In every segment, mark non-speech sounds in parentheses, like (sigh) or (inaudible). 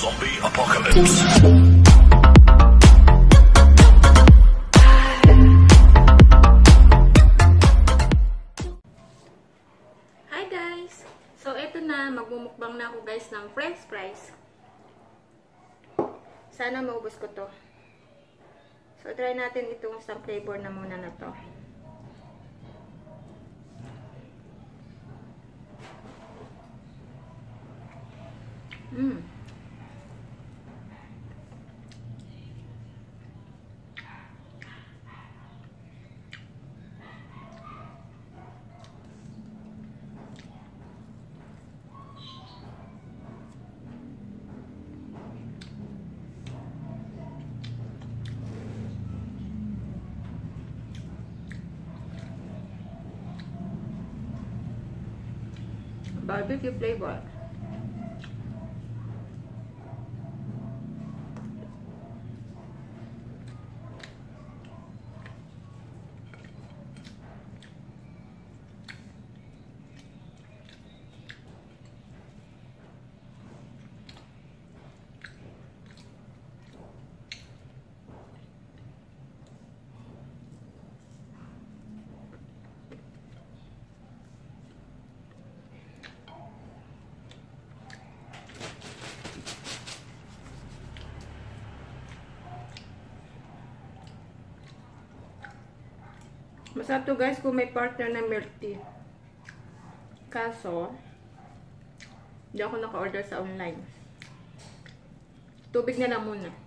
Zombie Apocalypse. Hi guys! So, eto na, magmumukbang na ako guys ng french fries. Sana maubos ko to. So, try natin itong isang flavor na muna na to. Mmm. Barbecue flavor. Masarap to guys kung may partner na milk tea. Kaso, hindi ako naka-order sa online. Tubig na lang muna.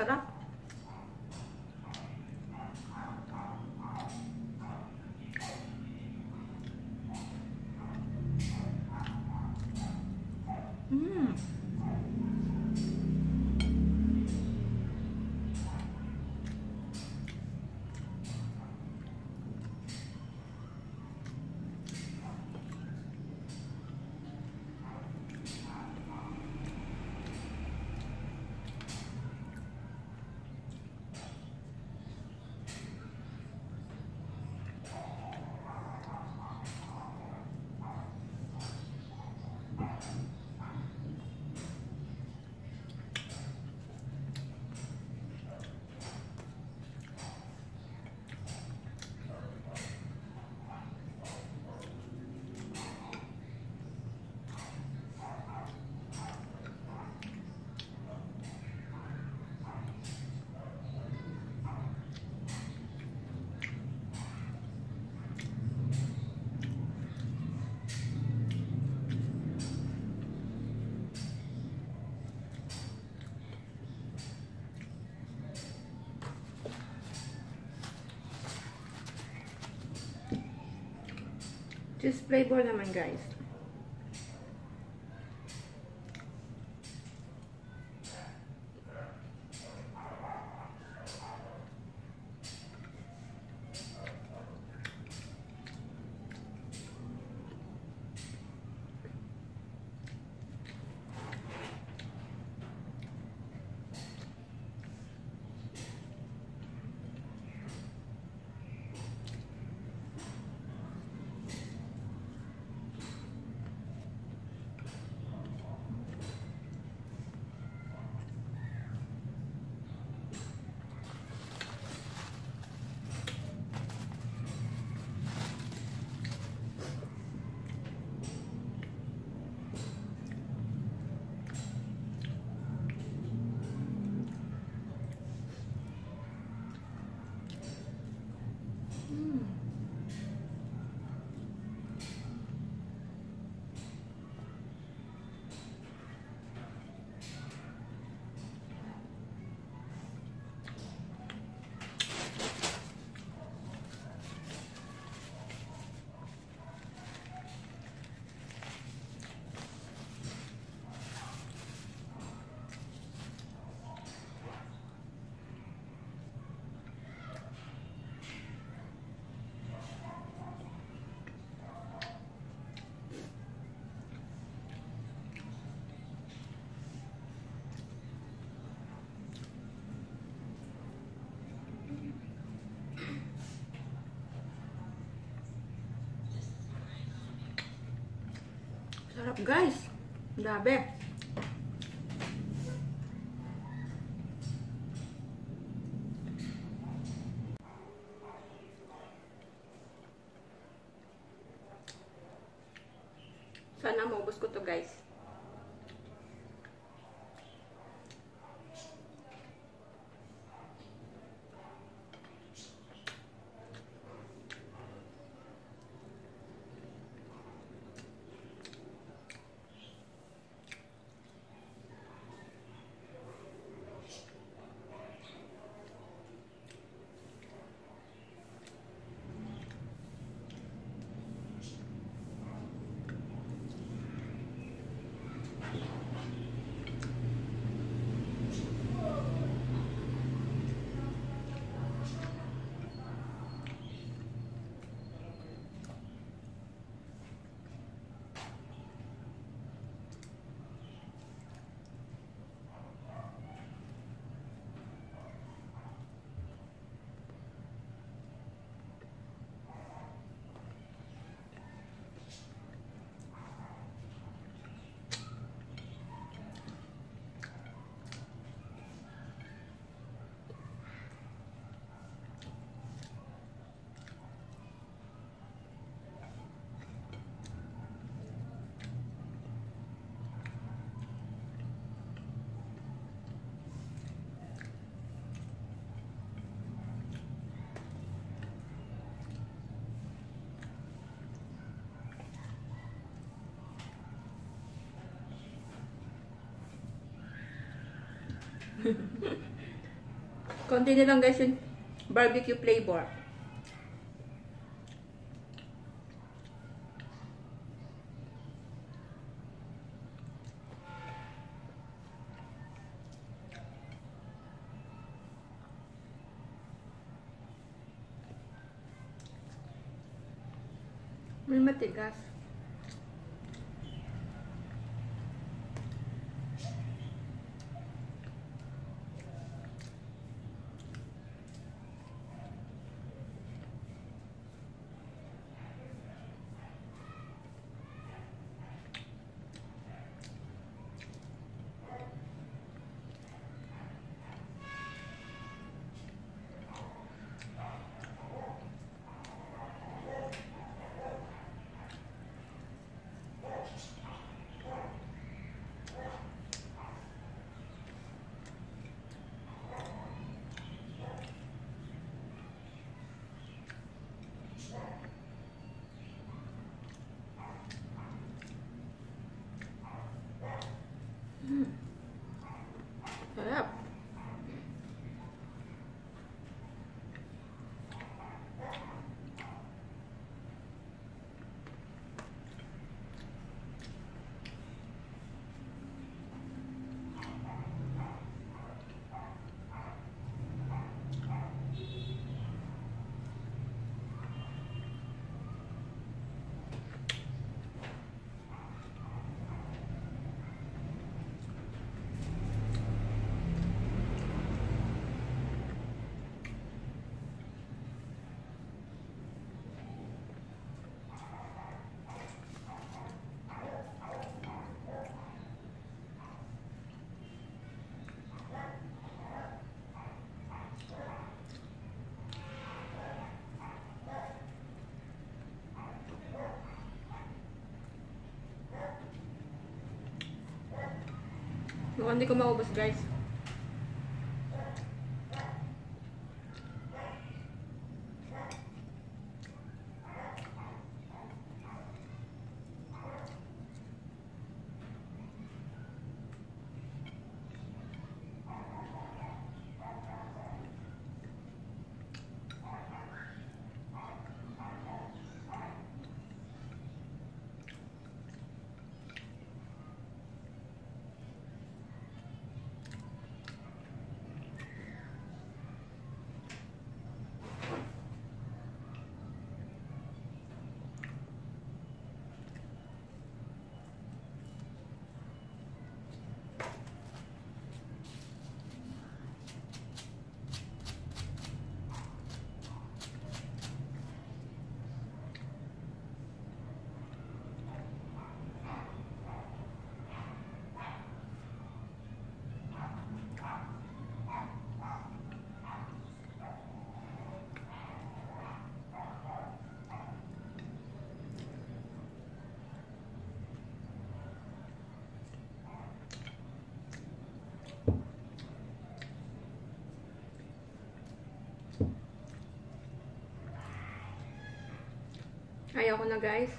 Instagram Cheese flavor naman guys. Guys. Grabe. Sana maubos ko to guys. (laughs) Konti na lang guys yung barbecue flavor. May matigas. Hindi ko maubos guys. Ayaw ko na guys.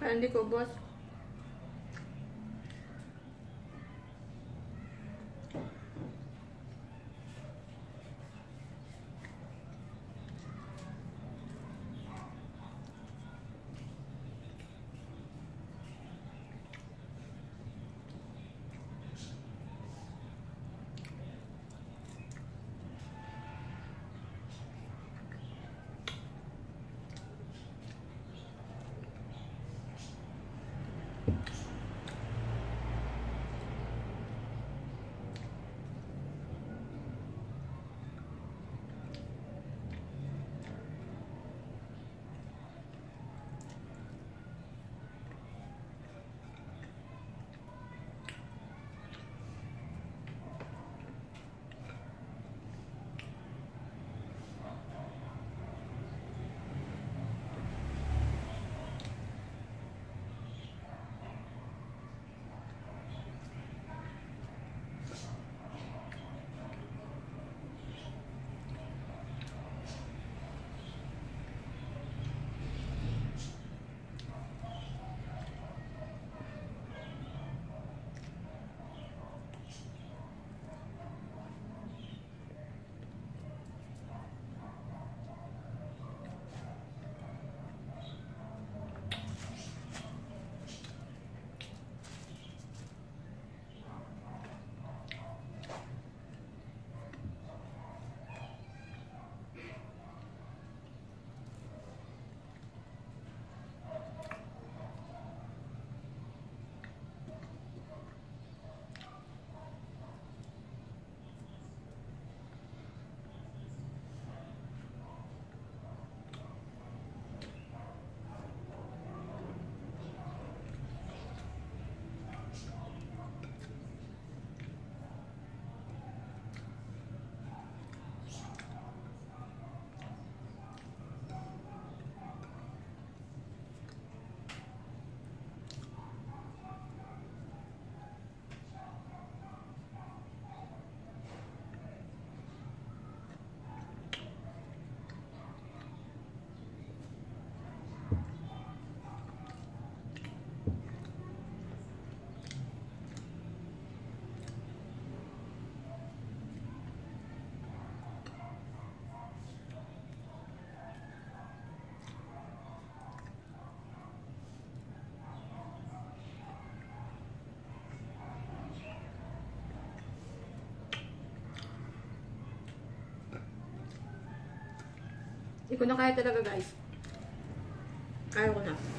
Parang ko boss. Hindi ko na kaya talaga guys. Ayaw ko na.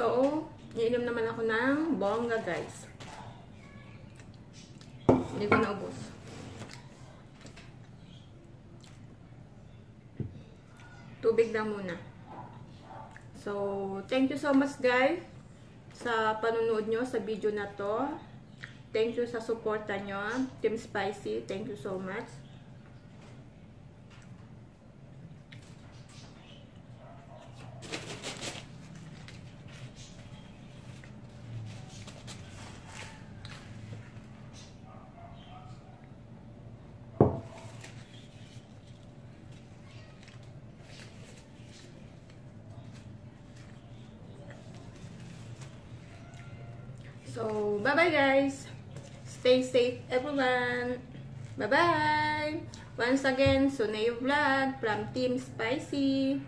So, iinom naman ako ng bongga, guys. Hindi ko naubos. Tubig lang muna. So, thank you so much, guys, sa panunod nyo sa video na to. Thank you sa suporta nyo. Team Spicy, thank you so much. So, bye-bye guys. Stay safe everyone. Bye-bye. Once again, Sunayo Vlog from Team Spicy.